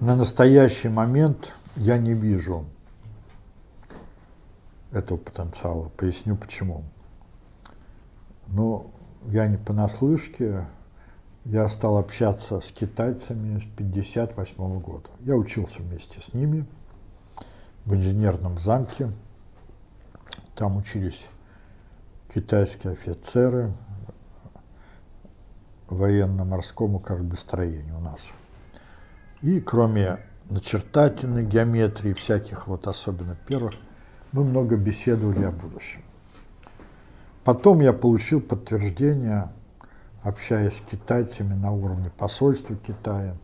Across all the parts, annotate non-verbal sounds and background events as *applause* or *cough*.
На настоящий момент я не вижу этого потенциала. Поясню почему. Но я не понаслышке, я стал общаться с китайцами с 1958 года. Я учился вместе с ними в инженерном замке. Там учились китайские офицеры военно-морскому кораблестроению у нас. И кроме начертательной геометрии, всяких вот особенно первых, мы много беседовали о будущем. Потом я получил подтверждение, общаясь с китайцами на уровне посольства Китая.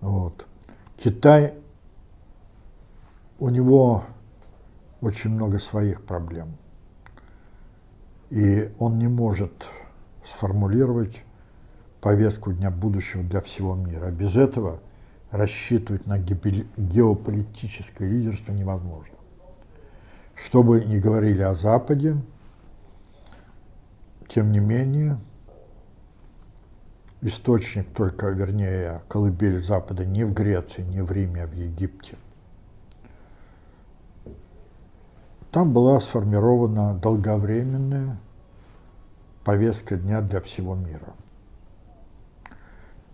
Вот. Китай, у него очень много своих проблем. И он не может сформулировать повестку дня будущего для всего мира. Без этого рассчитывать на геополитическое лидерство невозможно. Что бы ни говорили о Западе, тем не менее, источник только, вернее, колыбель Запада не в Греции, не в Риме, а в Египте. Там была сформирована долговременная повестка дня для всего мира.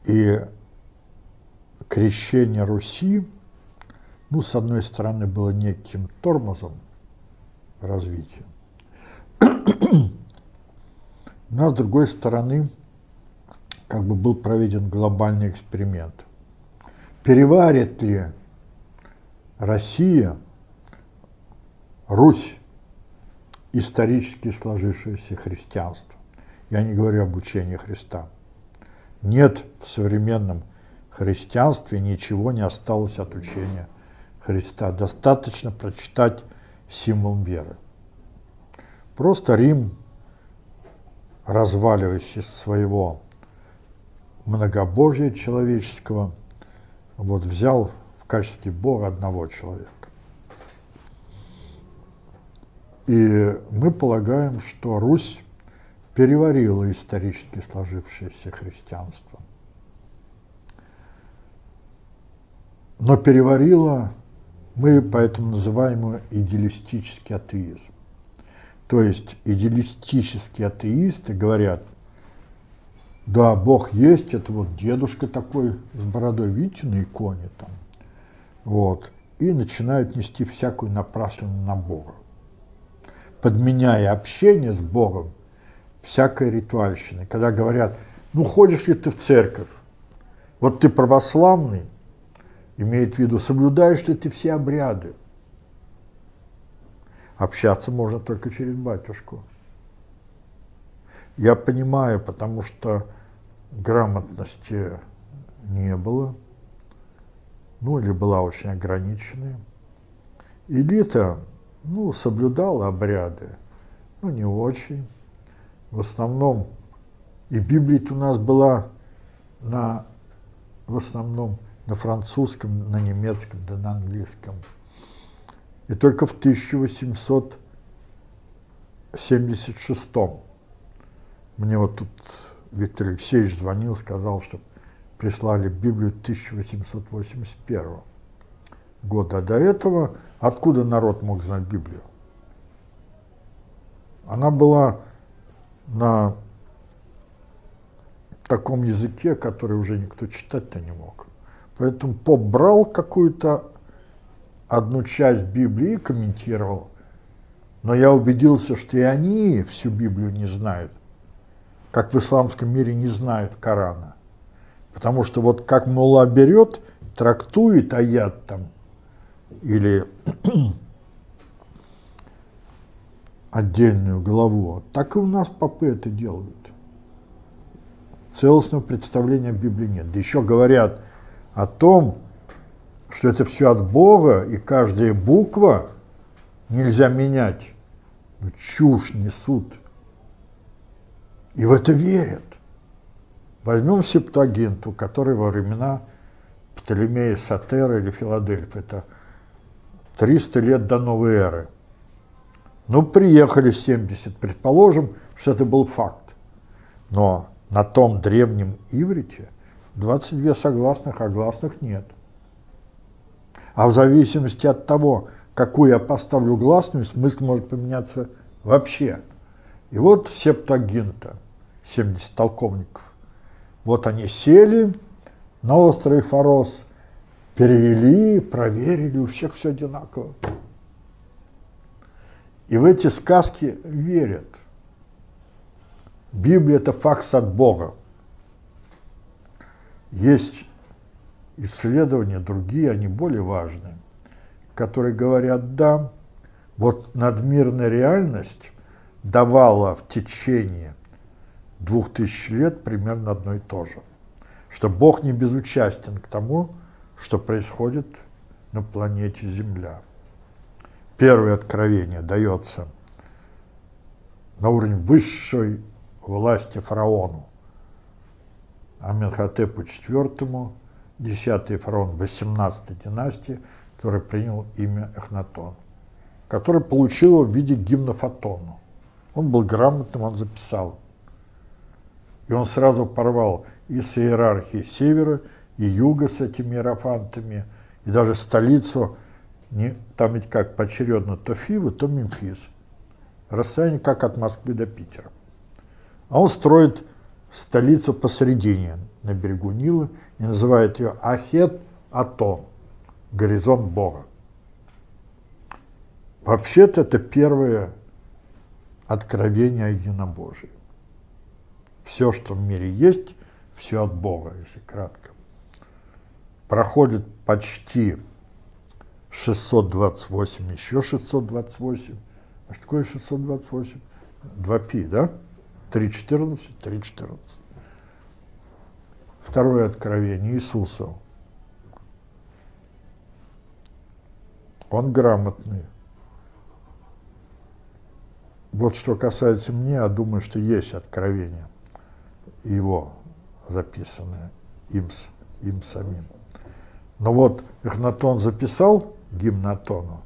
И крещение Руси, ну, с одной стороны, было неким тормозом развития, но с другой стороны, как бы был проведен глобальный эксперимент. Переварит ли Россия, Русь, исторически сложившееся христианство? Я не говорю об учении Христа. Нет в современном христианстве ничего не осталось от учения Христа. Достаточно прочитать символ веры. Просто Рим разваливаясь из своего многобожия человеческого, вот взял в качестве Бога одного человека. И мы полагаем, что Русь переварила исторически сложившееся христианство. Но переварила мы поэтому называемый идеалистический атеизм. То есть идеалистические атеисты говорят, да, Бог есть, это вот дедушка такой с бородой, видите, на иконе там. Вот. И начинают нести всякую напраслину на. Подменяя общение с Богом всякой ритуальщиной. Когда говорят, ну ходишь ли ты в церковь? Вот ты православный, имеет в виду, соблюдаешь ли ты все обряды? Общаться можно только через батюшку. Я понимаю, потому что грамотности не было, ну или была очень ограниченная. Элита, ну, соблюдала обряды, ну, не очень. В основном, и Библия у нас была на, в основном на французском, на немецком, да на английском – и только в 1876 мне вот тут Виктор Алексеевич звонил, сказал, что прислали Библию 1881 года. А до этого откуда народ мог знать Библию? Она была на таком языке, который уже никто читать-то не мог. Поэтому поп брал какую-то одну часть Библии комментировал, но я убедился, что и они всю Библию не знают, как в исламском мире не знают Корана. Потому что вот как Мула берет, трактует аят там, или отдельную главу, так и у нас попы это делают. Целостного представления Библии нет. Да еще говорят о том, что это все от Бога, и каждая буква нельзя менять. Ну, чушь несут. И в это верят. Возьмем септагинту, который во времена Птолемея Сатера или Филадельфа, это 300 лет до новой эры. Ну, приехали 70, предположим, что это был факт. Но на том древнем иврите 22 согласных, а гласных нет – А в зависимости от того, какую я поставлю гласную, смысл может поменяться вообще. И вот Септагинта, 70 толковников. Вот они сели на острове Форос, перевели, проверили, у всех все одинаково. И в эти сказки верят. Библия – это факс от Бога. Есть исследования другие, они более важные, которые говорят, да, вот надмирная реальность давала в течение двух тысяч лет примерно одно и то же. Что Бог не безучастен к тому, что происходит на планете Земля. Первое откровение дается на уровне высшей власти фараону, Аменхотепу IV, 10 фараон 18 династии, который принял имя Эхнатон, который получил его в виде гимна Фотону. Он был грамотным, он записал. И он сразу порвал и с иерархией севера, и юга с этими иерофантами, и даже столицу, не, там ведь как поочередно то Фивы, то Мемфис. Расстояние как от Москвы до Питера. А он строит столицу посередине, на берегу Нила, и называет ее Ахет Атон, горизонт Бога. Вообще-то это первое откровение о единобожии. Все, что в мире есть, все от Бога, если кратко. Проходит почти 628, еще 628. А что такое 628? 2π, да? 3.14, 3.14. Второе откровение Иисуса. Он грамотный. Вот что касается меня, думаю, что есть откровение его записанное им, им самим. Но вот Эхнатон записал гимнатону,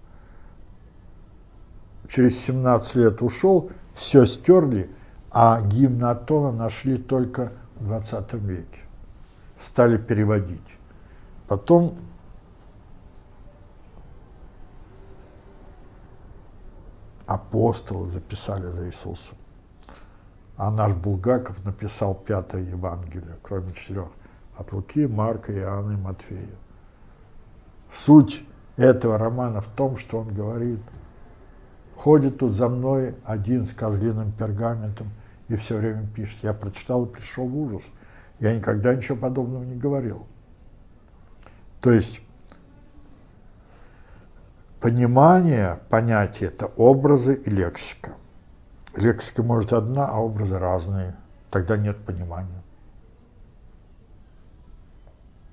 через 17 лет ушел, все стерли, а гимнатона нашли только в 20 веке. Стали переводить. Потом апостолы записали за Иисусом. А наш Булгаков написал пятое Евангелие, кроме четырех, от Луки, Марка, Иоанна и Матфея. Суть этого романа в том, что он говорит, ходит тут за мной один с козлиным пергаментом и все время пишет. Я прочитал и пришел в ужас. Я никогда ничего подобного не говорил. То есть понимание понятия – это образы и лексика. Лексика может одна, а образы разные. Тогда нет понимания.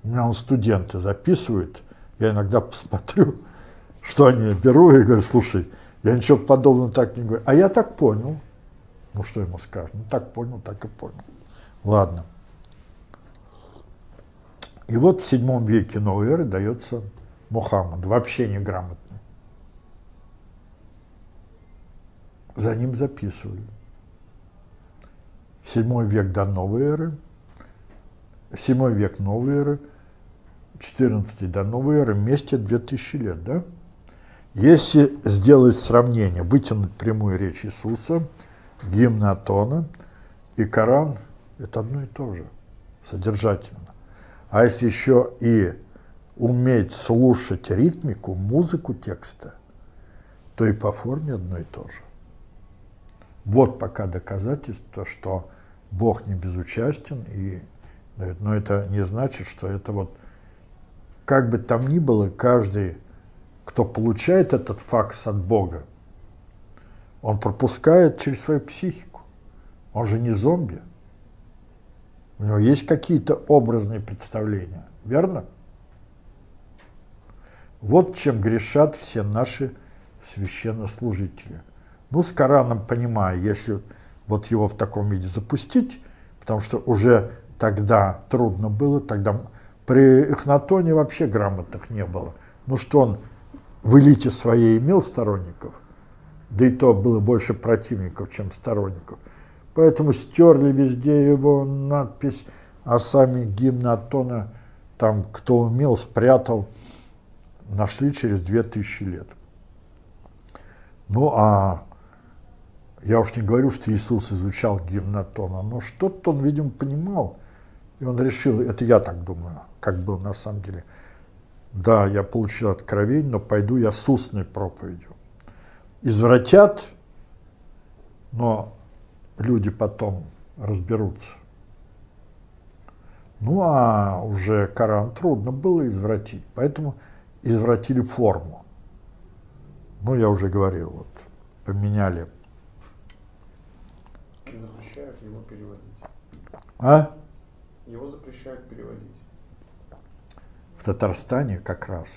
У меня он студенты записывают, я иногда посмотрю, *laughs* что они беру, и говорю, слушай, я ничего подобного так не говорю. А я так понял. Ну, что ему скажешь? Ну, так понял, так и понял. Ладно. И вот в седьмом веке новой эры дается Мухаммад, вообще неграмотный. За ним записывали. Седьмой век до новой эры, седьмой век новой эры, 14 до новой эры, вместе 2000 лет, да? Если сделать сравнение, вытянуть прямую речь Иисуса, гимн Атона и Коран, это одно и то же, содержательно. А если еще и уметь слушать ритмику, музыку текста, то и по форме одно и то же. Вот пока доказательство, что Бог не безучастен, и, но это не значит, что это вот, как бы там ни было, каждый, кто получает этот факс от Бога, он пропускает через свою психику. Он же не зомби. У него есть какие-то образные представления, верно? Вот чем грешат все наши священнослужители. Ну, с Кораном понимаю, если вот его в таком виде запустить, потому что уже тогда трудно было, тогда при Эхнатоне вообще грамотных не было. Ну что он в элите своей имел сторонников, да и то было больше противников, чем сторонников – Поэтому стерли везде его надпись, а сами гимн Атона, там кто умел, спрятал. нашли через 2000 лет. Ну, а я уж не говорю, что Иисус изучал гимнотона, но что-то он, видимо, понимал, и он решил, это я так думаю, как было на самом деле. Да, я получил откровение, но пойду я с устной проповедью. Извратят, но люди потом разберутся. Ну, а уже Коран трудно было извратить, поэтому извратили форму. Ну, я уже говорил, вот, поменяли. Запрещают его переводить. А? Его запрещают. В Татарстане как раз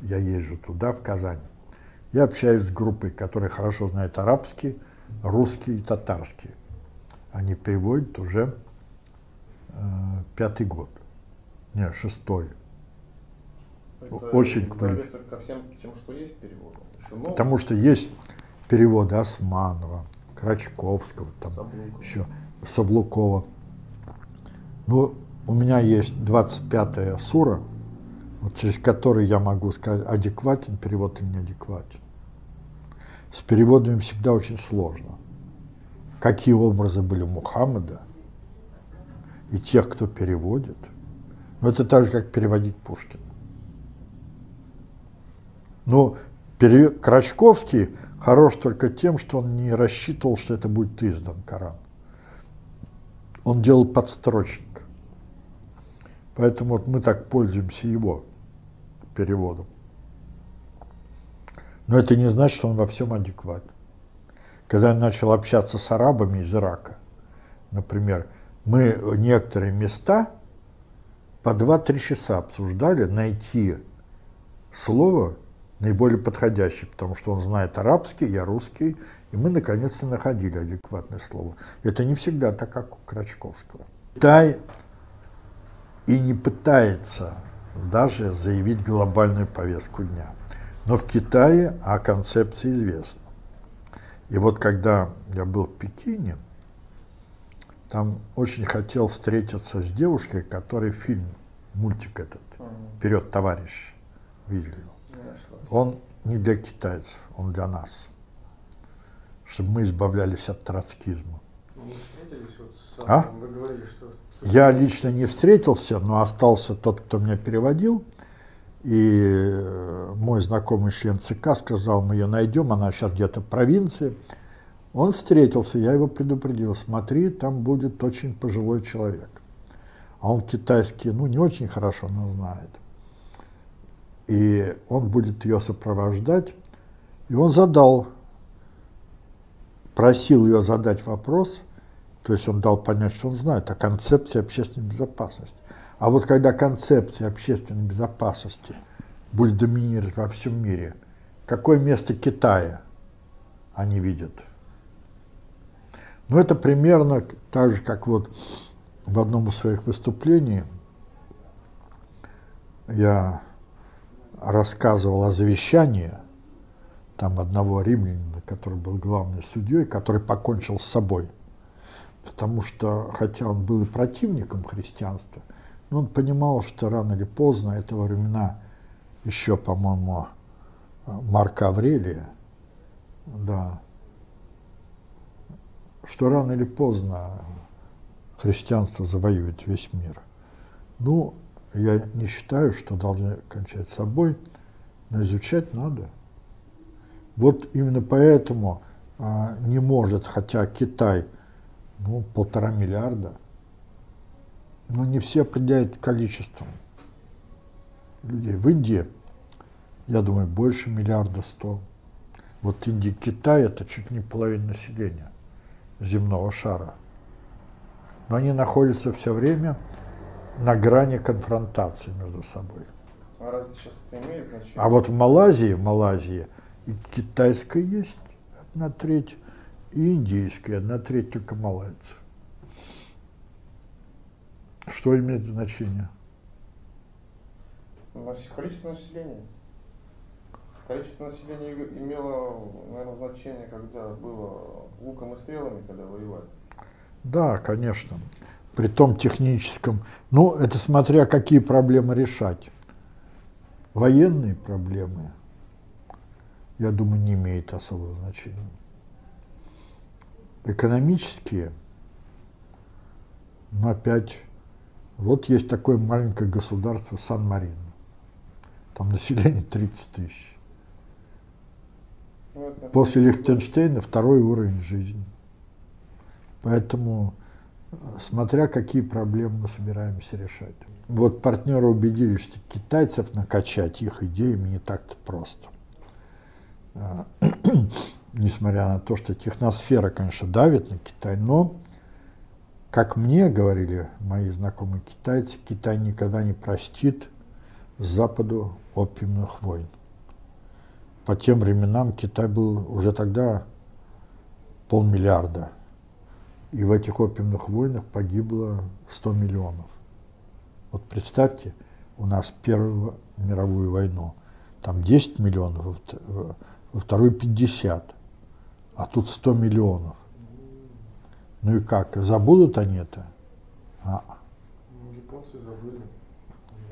я езжу туда, в Казань. Я общаюсь с группой, которая хорошо знает арабский, русский и татарский. Они переводят уже э, пятый год. Не, шестой. Это Очень квалифицировано. ко всем тем, что есть переводом. Еще новый. Потому что есть переводы Османова, Крачковского, там Саблукова. еще Саблукова. Ну, у меня есть 25-я сура, вот через который я могу сказать, адекватен перевод или неадекватен. С переводами всегда очень сложно. Какие образы были у Мухаммада и тех, кто переводит. Но это так же, как переводить Пушкина. Ну, пере... Крачковский хорош только тем, что он не рассчитывал, что это будет издан Коран. Он делал подстрочник. Поэтому вот мы так пользуемся его переводом. Но это не значит, что он во всем адекват. Когда я начал общаться с арабами из Ирака, например, мы некоторые места по 2-3 часа обсуждали, найти слово наиболее подходящее, потому что он знает арабский, я русский, и мы наконец-то находили адекватное слово. Это не всегда так, как у Крачковского. Китай и не пытается даже заявить глобальную повестку дня. Но в Китае о концепции известно. И вот когда я был в Пекине, там очень хотел встретиться с девушкой, которая фильм, мультик этот, «Вперед, товарищ», видели. Он не для китайцев, он для нас. Чтобы мы избавлялись от троцкизма. Встретились вот с А? Вы говорили, что... Я лично не встретился, но остался тот, кто меня переводил. И э, мой знакомый член ЦК сказал, мы ее найдем, она сейчас где-то в провинции. Он встретился, я его предупредил, смотри, там будет очень пожилой человек. А он китайский, ну, не очень хорошо, но знает. И он будет ее сопровождать. И он задал, просил ее задать вопрос, то есть он дал понять, что он знает о концепции общественной безопасности. А вот когда концепция общественной безопасности будет доминировать во всем мире, какое место Китая они видят? Ну, это примерно так же, как вот в одном из своих выступлений я рассказывал о завещании там одного римлянина, который был главным судьей, который покончил с собой. Потому что, хотя он был и противником христианства, но он понимал, что рано или поздно, это во времена еще, по-моему, Марка Аврелия, да, что рано или поздно христианство завоюет весь мир. Ну, я не считаю, что должны кончать собой, но изучать надо. Вот именно поэтому а, не может, хотя Китай, ну, полтора миллиарда, но не все определяют количеством людей. В Индии, я думаю, больше миллиарда сто. Вот Индия и Китай – это чуть не половина населения земного шара. Но они находятся все время на грани конфронтации между собой. А разве сейчас это имеет значение? А вот в Малайзии, в Малайзии и китайская есть одна треть, и индийская одна треть только малайцев. Что имеет значение? Количество населения. Количество населения имело, наверное, значение, когда было луком и стрелами, когда воевали. Да, конечно. При том техническом. Ну, это смотря какие проблемы решать. Военные проблемы, я думаю, не имеют особого значения. Экономические, но опять, вот есть такое маленькое государство Сан-Марино. Там население 30 тысяч. Ну, После Лихтенштейна второй уровень жизни. Поэтому, смотря какие проблемы мы собираемся решать. Вот партнеры убедились, что китайцев накачать их идеями не так-то просто. Несмотря на то, что техносфера, конечно, давит на Китай, но, как мне говорили мои знакомые китайцы, Китай никогда не простит Западу опиумных войн. По тем временам Китай был уже тогда полмиллиарда и в этих опиумных войнах погибло 100 миллионов. Вот представьте, у нас Первую мировую войну, там 10 миллионов, во вторую 50, а тут 100 миллионов. Ну и как, забудут они это? А. Японцы забыли.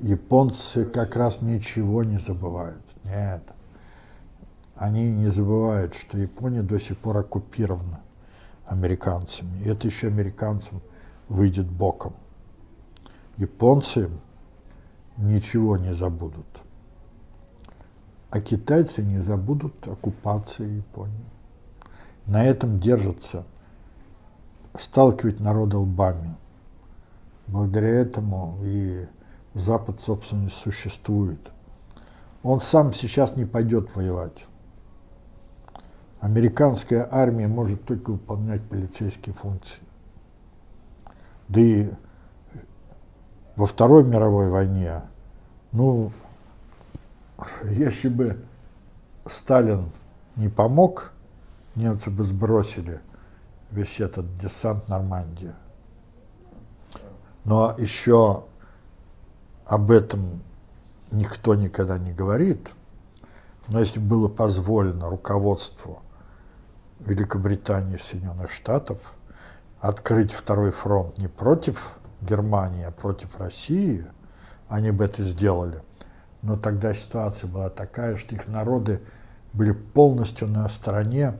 Японцы как раз ничего не забывают. Нет. Они не забывают, что Япония до сих пор оккупирована американцами. И это еще американцам выйдет боком. Японцы ничего не забудут. А китайцы не забудут оккупации Японии. На этом держатся, сталкивать народы лбами. Благодаря этому и Запад, собственно, существует. Он сам сейчас не пойдет воевать. Американская армия может только выполнять полицейские функции. Да и во Второй мировой войне, ну, если бы Сталин не помог, немцы бы сбросили весь этот десант Нормандии. Но еще об этом никто никогда не говорит. Но если было позволено руководству Великобритании и Соединенных Штатов открыть второй фронт не против Германии, а против России, они бы это сделали. Но тогда ситуация была такая, что их народы были полностью на стороне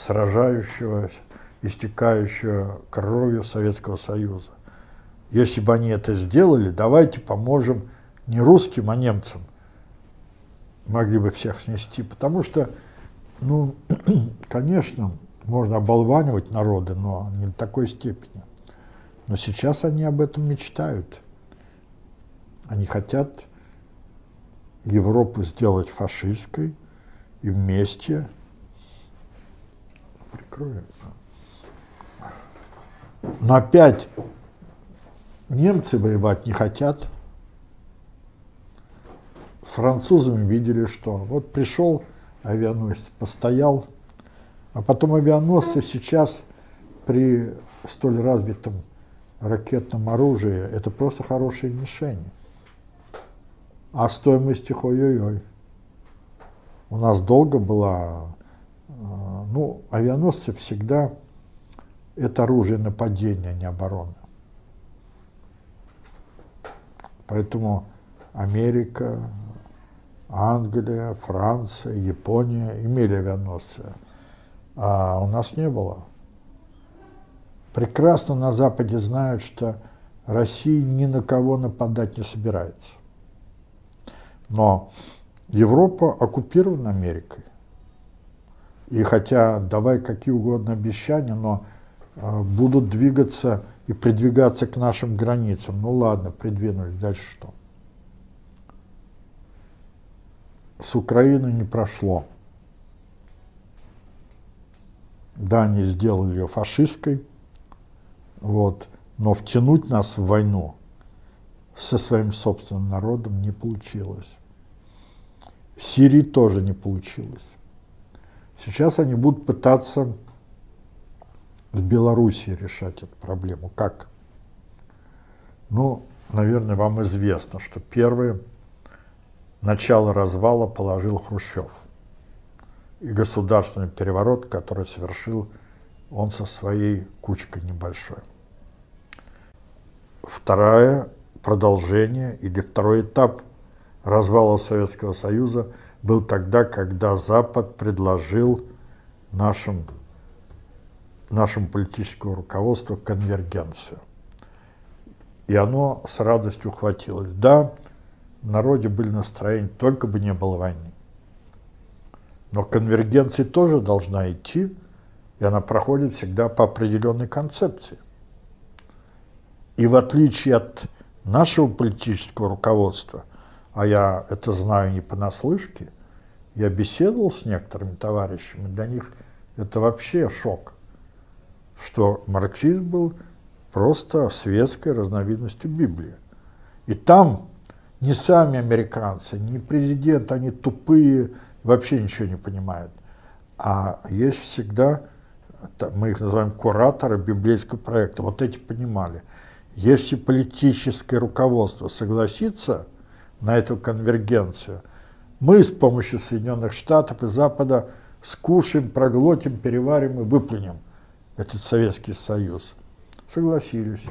сражающегося, истекающего кровью Советского Союза. Если бы они это сделали, давайте поможем не русским, а немцам. Могли бы всех снести, потому что ну, *clears throat* конечно, можно оболванивать народы, но не в такой степени. Но сейчас они об этом мечтают. Они хотят Европу сделать фашистской и вместе прикрою. Но опять немцы воевать не хотят. Французами видели, что вот пришел авианосец постоял, а потом авианосцы сейчас при столь развитом ракетном оружии это просто хорошие мишени. А стоимость их ой-ой-ой. У нас долго была, ну, авианосцы всегда это оружие нападения, а не обороны. Поэтому Америка, Англия, Франция, Япония имели авианосцы, а у нас не было. Прекрасно на Западе знают, что Россия ни на кого нападать не собирается. Но Европа оккупирована Америкой. И хотя давай какие угодно обещания, но э, будут двигаться и придвигаться к нашим границам. Ну ладно, придвинулись, дальше что? с Украины не прошло. Да, они сделали ее фашистской, вот, но втянуть нас в войну со своим собственным народом не получилось. В Сирии тоже не получилось. Сейчас они будут пытаться в Белоруссии решать эту проблему. Как? Ну, наверное, вам известно, что первые начало развала положил Хрущев. И государственный переворот, который совершил он со своей кучкой небольшой. Второе продолжение или второй этап развала Советского Союза был тогда, когда Запад предложил нашим, нашему политическому руководству конвергенцию. И оно с радостью ухватилось. Да, в народе были настроения, только бы не было войны. Но конвергенция тоже должна идти, и она проходит всегда по определенной концепции. И в отличие от нашего политического руководства, а я это знаю не понаслышке, я беседовал с некоторыми товарищами, для них это вообще шок, что марксизм был просто светской разновидностью Библии. И там не сами американцы, не президент, они тупые, вообще ничего не понимают. А есть всегда, мы их называем кураторы библейского проекта, вот эти понимали. Если политическое руководство согласится на эту конвергенцию, мы с помощью Соединенных Штатов и Запада скушаем, проглотим, переварим и выплюнем этот Советский Союз. Согласились.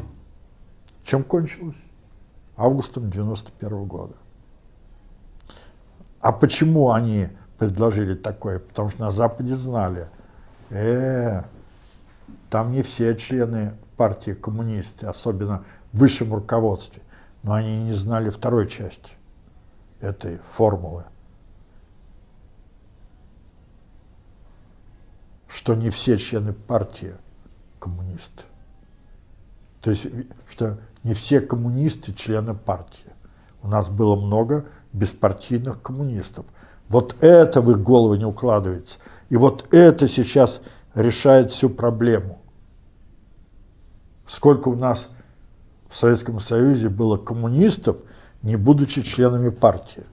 Чем кончилось? Августом 91 года. А почему они предложили такое? Потому что на Западе знали, э, там не все члены партии коммунисты, особенно в высшем руководстве, но они не знали второй части этой формулы. Что не все члены партии коммунисты. То есть, что не все коммунисты члены партии. У нас было много беспартийных коммунистов. Вот это в их голову не укладывается. И вот это сейчас решает всю проблему. Сколько у нас в Советском Союзе было коммунистов, не будучи членами партии.